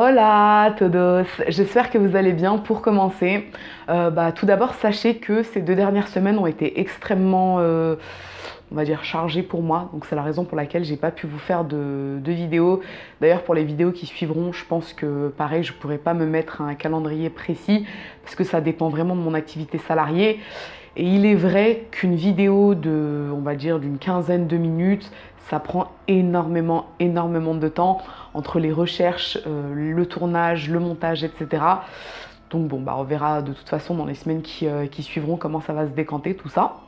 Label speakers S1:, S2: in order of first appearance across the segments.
S1: Hola todos, j'espère que vous allez bien. Pour commencer, euh, bah, tout d'abord sachez que ces deux dernières semaines ont été extrêmement, euh, on va dire, chargées pour moi. Donc c'est la raison pour laquelle j'ai pas pu vous faire de, de vidéos. D'ailleurs pour les vidéos qui suivront, je pense que pareil, je pourrais pas me mettre un calendrier précis parce que ça dépend vraiment de mon activité salariée. Et il est vrai qu'une vidéo de, on va dire, d'une quinzaine de minutes, ça prend énormément, énormément de temps entre les recherches, euh, le tournage, le montage, etc. Donc bon, bah, on verra de toute façon dans les semaines qui, euh, qui suivront comment ça va se décanter tout ça.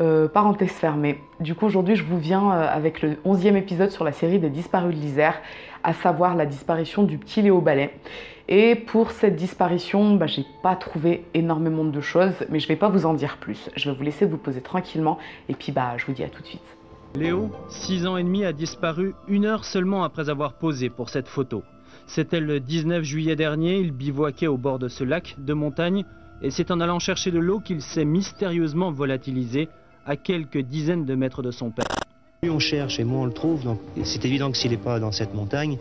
S1: Euh, parenthèse fermée. Du coup, aujourd'hui, je vous viens avec le 11e épisode sur la série des disparus de l'Isère, à savoir la disparition du petit Léo Ballet. Et pour cette disparition, bah, j'ai pas trouvé énormément de choses, mais je vais pas vous en dire plus. Je vais vous laisser vous poser tranquillement, et puis bah, je vous dis à tout de suite.
S2: Léo, 6 ans et demi, a disparu une heure seulement après avoir posé pour cette photo. C'était le 19 juillet dernier, il bivouaquait au bord de ce lac de montagne, et c'est en allant chercher de l'eau qu'il s'est mystérieusement volatilisé à quelques dizaines de mètres de son père.
S3: Plus on cherche et moins on le trouve, donc c'est évident que s'il n'est pas dans cette montagne,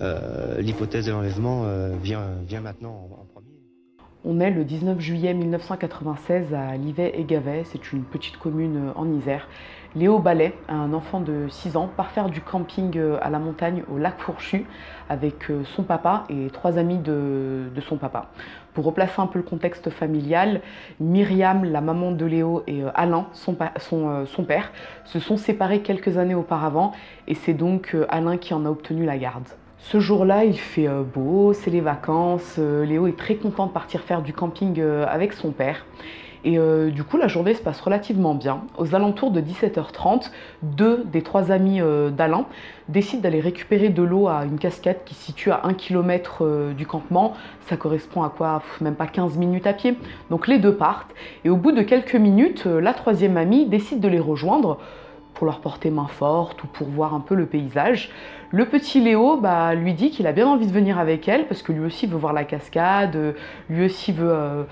S3: euh, l'hypothèse de l'enlèvement euh, vient, vient maintenant en, en premier.
S1: On est le 19 juillet 1996 à Livet-et-Gavet, c'est une petite commune en Isère. Léo Ballet, un enfant de 6 ans, part faire du camping à la montagne au lac Fourchu avec son papa et trois amis de, son papa. Pour replacer un peu le contexte familial, Myriam, la maman de Léo, et Alain, son, son, son père, se sont séparés quelques années auparavant et c'est donc Alain qui en a obtenu la garde. Ce jour-là, il fait beau, c'est les vacances. Léo est très content de partir faire du camping avec son père. Et euh, du coup, la journée se passe relativement bien. Aux alentours de 17h30, deux des trois amis euh, d'Alain décident d'aller récupérer de l'eau à une cascade qui se situe à 1 km euh, du campement. Ça correspond à quoi? Même pas 15 minutes à pied. Donc les deux partent. Et au bout de quelques minutes, la troisième amie décide de les rejoindre pour leur porter main forte ou pour voir un peu le paysage. Le petit Léo bah, lui dit qu'il a bien envie de venir avec elle parce que lui aussi veut voir la cascade, lui aussi veut,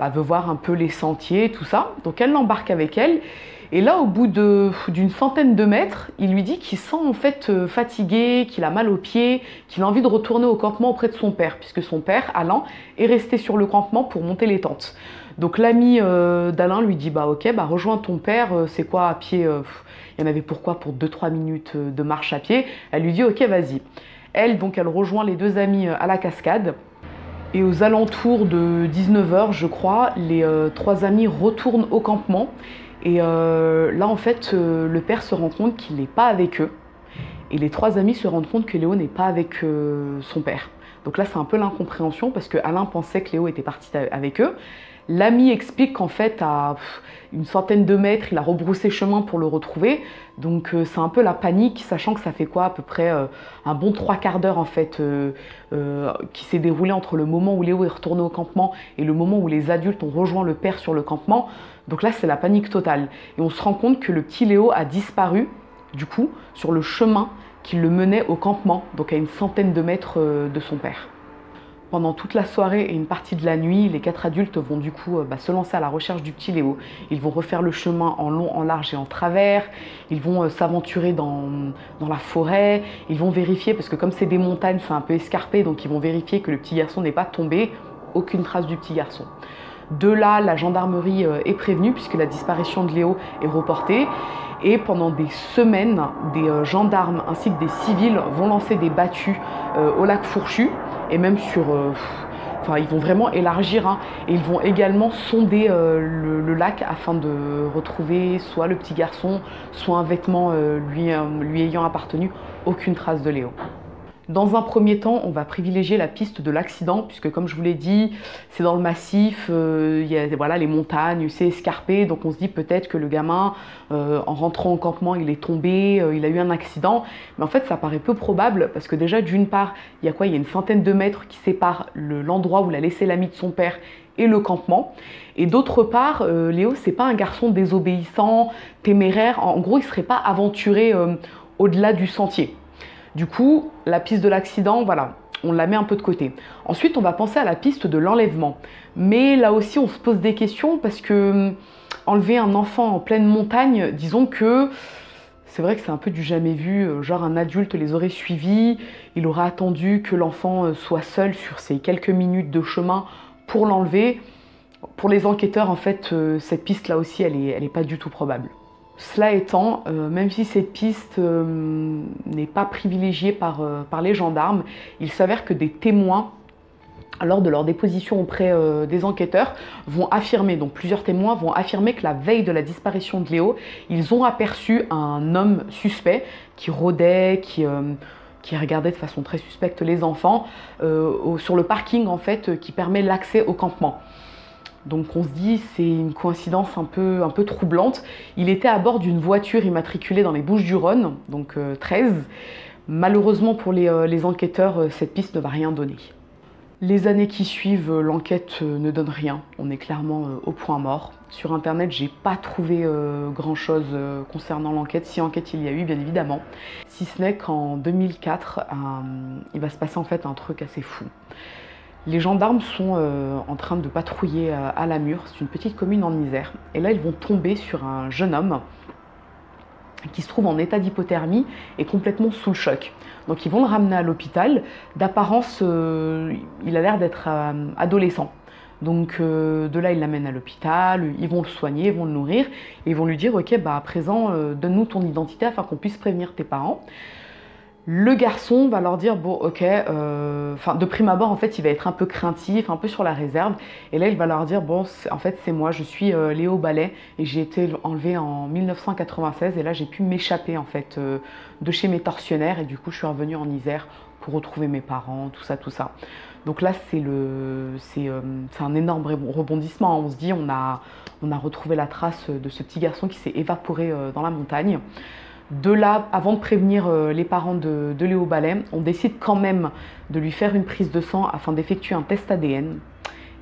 S1: bah, veut voir un peu les sentiers, tout ça. Donc elle l'embarque avec elle. Et là, au bout d'une centaine de mètres, il lui dit qu'il sent en fait euh, fatigué, qu'il a mal aux pieds, qu'il a envie de retourner au campement auprès de son père, puisque son père, Alain, est resté sur le campement pour monter les tentes. Donc l'ami euh, d'Alain lui dit bah ok, bah rejoins ton père, euh, c'est quoi à pied Il y en avait pourquoi pour 2-3 minutes de marche à pied. Elle lui dit ok, vas-y. Elle, donc, elle rejoint les deux amis à la cascade. Et aux alentours de 19h, je crois, les trois amis retournent au campement. Et là, en fait, le père se rend compte qu'il n'est pas avec eux. Et les trois amis se rendent compte que Léo n'est pas avec son père. Donc là, c'est un peu l'incompréhension parce que Alain pensait que Léo était parti avec eux. L'ami explique qu'en fait, à une centaine de mètres, il a rebroussé chemin pour le retrouver. Donc euh, c'est un peu la panique, sachant que ça fait quoi à peu près euh, un bon trois quarts d'heure en fait euh, qui s'est déroulé entre le moment où Léo est retourné au campement et le moment où les adultes ont rejoint le père sur le campement. Donc là c'est la panique totale. Et on se rend compte que le petit Léo a disparu du coup sur le chemin qui le menait au campement, donc à une centaine de mètres de son père. Pendant toute la soirée et une partie de la nuit, les quatre adultes vont du coup bah, se lancer à la recherche du petit Léo. Ils vont refaire le chemin en long, en large et en travers. Ils vont euh, s'aventurer dans, dans, la forêt. Ils vont vérifier, parce que comme c'est des montagnes, c'est un peu escarpé, donc ils vont vérifier que le petit garçon n'est pas tombé. Aucune trace du petit garçon. De là, la gendarmerie euh, est prévenue puisque la disparition de Léo est reportée. Et pendant des semaines, des euh, gendarmes ainsi que des civils vont lancer des battues euh, au lac Fourchu et même sur. Enfin, ils vont vraiment élargir hein, et ils vont également sonder le, le, lac afin de retrouver soit le petit garçon, soit un vêtement lui, lui ayant appartenu. Aucune trace de Léo. Dans un premier temps, on va privilégier la piste de l'accident, puisque comme je vous l'ai dit, c'est dans le massif, euh, il y a voilà, les montagnes, c'est escarpé, donc on se dit peut-être que le gamin, euh, en rentrant au campement, il est tombé, euh, il a eu un accident. Mais en fait, ça paraît peu probable, parce que déjà, d'une part, il y a quoi? Il y a une centaine de mètres qui séparent l'endroit où l'a laissé l'ami de son père et le campement. Et d'autre part, Léo, c'est pas un garçon désobéissant, téméraire. En gros, il serait pas aventuré au-delà du sentier. Du coup, la piste de l'accident, voilà, on la met un peu de côté. Ensuite, on va penser à la piste de l'enlèvement. Mais là aussi, on se pose des questions parce que enlever un enfant en pleine montagne, disons que c'est vrai que c'est un peu du jamais vu, euh, genre un adulte les aurait suivis, il aurait attendu que l'enfant euh, soit seul sur ces quelques minutes de chemin pour l'enlever. Pour les enquêteurs, en fait, euh, cette piste-là aussi, elle n'est elle est pas du tout probable. Cela étant, même si cette piste n'est pas privilégiée par, par les gendarmes, il s'avère que des témoins lors de leur déposition auprès euh, des enquêteurs, vont affirmer, donc plusieurs témoins vont affirmer que la veille de la disparition de Léo, ils ont aperçu un homme suspect qui rôdait, qui, euh, regardait de façon très suspecte les enfants, euh, sur le parking en fait qui permet l'accès au campement. Donc on se dit c'est une coïncidence un peu, un peu troublante. Il était à bord d'une voiture immatriculée dans les Bouches du Rhône, donc 13. Malheureusement pour les, les enquêteurs, cette piste ne va rien donner. Les années qui suivent, euh, l'enquête euh, ne donne rien. On est clairement euh, au point mort. Sur internet, j'ai pas trouvé grand chose concernant l'enquête, si enquête il y a eu, bien évidemment. Si ce n'est qu'en 2004, il va se passer en fait un truc assez fou. Les gendarmes sont en train de patrouiller à la Mure, c'est une petite commune en Isère. Et là, ils vont tomber sur un jeune homme qui se trouve en état d'hypothermie et complètement sous le choc. Donc ils vont le ramener à l'hôpital. D'apparence, euh, il a l'air d'être euh, adolescent. Donc euh, de là, ils l'amènent à l'hôpital, ils vont le soigner, ils vont le nourrir, et ils vont lui dire, ok, bah à présent, donne-nous ton identité afin qu'on puisse prévenir tes parents. Le garçon va leur dire bon ok, euh, de prime abord en fait il va être un peu craintif, un peu sur la réserve et là il va leur dire bon en fait c'est moi, je suis euh, Léo Ballet et j'ai été enlevé en 1996 et là j'ai pu m'échapper en fait euh, de chez mes tortionnaires et du coup je suis revenu en Isère pour retrouver mes parents, tout ça, tout ça. Donc là c'est le c'est un énorme rebondissement. On se dit on a on a retrouvé la trace de ce petit garçon qui s'est évaporé dans la montagne. De là, avant de prévenir euh, les parents de, Léo Ballet, on décide quand même de lui faire une prise de sang afin d'effectuer un test ADN.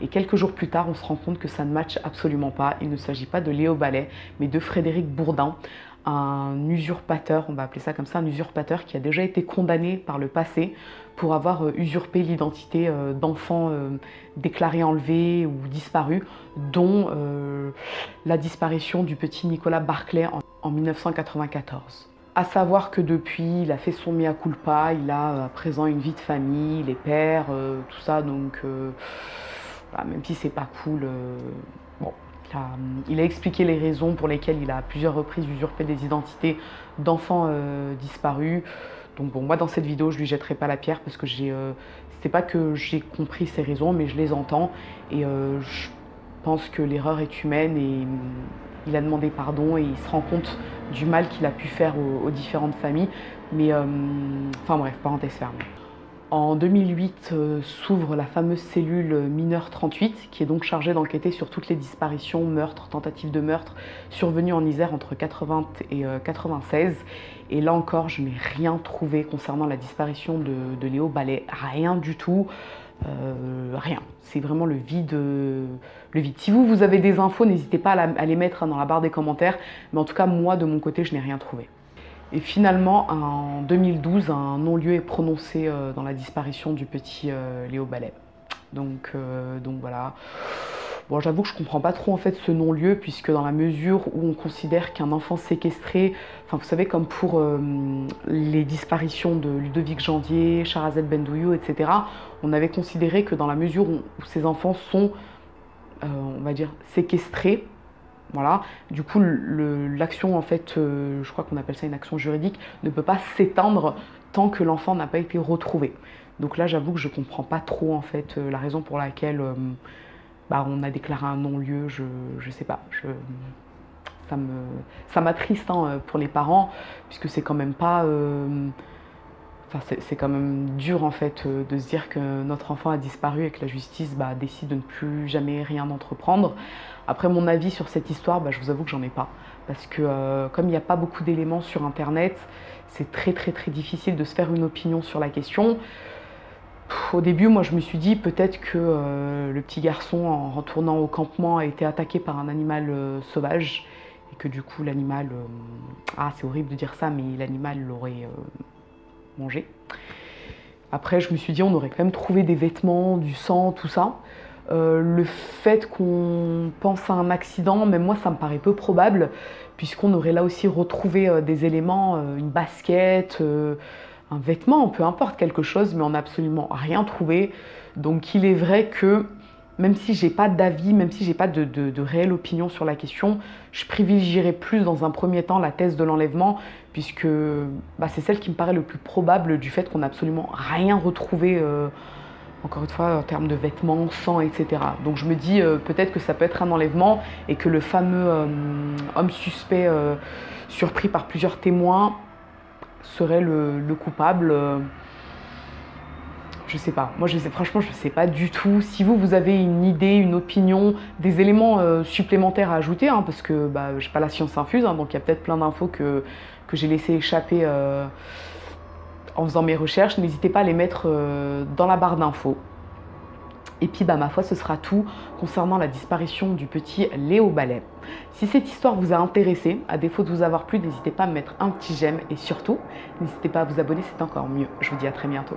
S1: Et quelques jours plus tard, on se rend compte que ça ne matche absolument pas. Il ne s'agit pas de Léo Ballet, mais de Frédéric Bourdin, un usurpateur, on va appeler ça comme ça, un usurpateur qui a déjà été condamné par le passé pour avoir euh, usurpé l'identité euh, d'enfants euh, déclarés enlevés ou disparus, dont la disparition du petit Nicolas Barclay en 1994. À savoir que depuis, il a fait son mea culpa, il a à présent une vie de famille, les pères, tout ça, donc même si c'est pas cool, bon, il a, expliqué les raisons pour lesquelles il a à plusieurs reprises usurpé des identités d'enfants euh, disparus. Donc bon, moi dans cette vidéo, je lui jetterai pas la pierre parce que j'ai, euh, c'est pas que j'ai compris ces raisons, mais je les entends et euh, je pense que l'erreur est humaine et il a demandé pardon et il se rend compte du mal qu'il a pu faire aux, différentes familles. Mais enfin bref, parenthèse fermée. En 2008 euh, s'ouvre la fameuse cellule mineur 38 qui est donc chargée d'enquêter sur toutes les disparitions, meurtres, tentatives de meurtre survenues en Isère entre 80 et 96. Euh, et là encore, je n'ai rien trouvé concernant la disparition de, Léo Ballet, rien du tout. Euh, rien. C'est vraiment le vide, le vide. Si vous, vous avez des infos, n'hésitez pas à, les mettre dans la barre des commentaires. Mais en tout cas, moi, de mon côté, je n'ai rien trouvé. Et finalement, en 2012, un non-lieu est prononcé euh, dans la disparition du petit euh, Léo Ballet. Donc, euh, donc voilà. Bon, j'avoue que je comprends pas trop en fait ce non-lieu, puisque dans la mesure où on considère qu'un enfant séquestré, enfin vous savez, comme pour les disparitions de Ludovic Jandier, Charazette Bendouillou, etc., on avait considéré que dans la mesure où ces enfants sont, on va dire, séquestrés, voilà. Du coup, l'action, en fait, euh, je crois qu'on appelle ça une action juridique, ne peut pas s'étendre tant que l'enfant n'a pas été retrouvé. Donc là, j'avoue que je ne comprends pas trop, en fait, euh, la raison pour laquelle euh, bah, on a déclaré un non-lieu. Je ne sais pas. Ça me ça m'attriste hein, pour les parents, puisque c'est quand même pas c'est quand même dur en fait euh, de se dire que notre enfant a disparu et que la justice bah, décide de ne plus jamais rien entreprendre. Après mon avis sur cette histoire, bah, je vous avoue que j'en ai pas. Parce que euh, comme il n'y a pas beaucoup d'éléments sur internet, c'est très très très difficile de se faire une opinion sur la question. Au début, moi je me suis dit peut-être que euh, le petit garçon en retournant au campement a été attaqué par un animal sauvage et que du coup l'animal, ah c'est horrible de dire ça, mais l'animal l'aurait Après, je me suis dit, on aurait quand même trouvé des vêtements, du sang, tout ça. le fait qu'on pense à un accident, même moi ça me paraît peu probable, puisqu'on aurait là aussi retrouvé des éléments, une basket, un vêtement, peu importe quelque chose, mais on n'a absolument rien trouvé. Donc il est vrai que même si j'ai pas d'avis, même si j'ai pas de, réelle opinion sur la question, je privilégierais plus dans un premier temps la thèse de l'enlèvement, puisque bah, c'est celle qui me paraît le plus probable du fait qu'on n'a absolument rien retrouvé, euh, encore une fois, en termes de vêtements, sang, etc. Donc je me dis euh, peut-être que ça peut être un enlèvement et que le fameux euh, homme suspect surpris par plusieurs témoins serait le coupable je sais pas. Moi, je sais, franchement, je sais pas du tout. Si vous, vous avez une idée, une opinion, des éléments euh, supplémentaires à ajouter, hein, parce que bah, j'ai pas la science infuse, hein, donc il y a peut-être plein d'infos que, que j'ai laissé échapper euh, en faisant mes recherches, n'hésitez pas à les mettre euh, dans la barre d'infos. Et puis, bah, ma foi, ce sera tout concernant la disparition du petit Léo Ballet. Si cette histoire vous a intéressé, à défaut de vous avoir plu, n'hésitez pas à me mettre un petit j'aime et surtout, n'hésitez pas à vous abonner, c'est encore mieux. Je vous dis à très bientôt.